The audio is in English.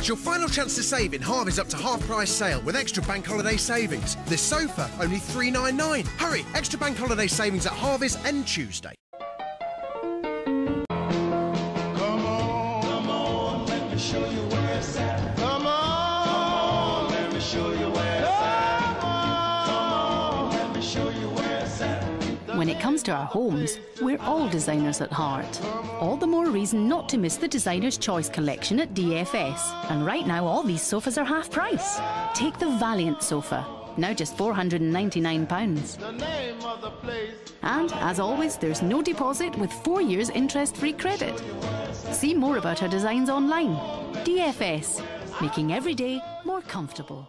It's your final chance to save in Harvey's up to half price sale with extra bank holiday savings. This sofa, only 399. Hurry, extra bank holiday savings at Harvey's end Tuesday. When it comes to our homes, we're all designers at heart. All the more reason not to miss the Designer's Choice collection at DFS. And right now, all these sofas are half price. Take the Valiant sofa, now just £499. And as always, there's no deposit with four years interest free credit. See more about our designs online. DFS, making every day more comfortable.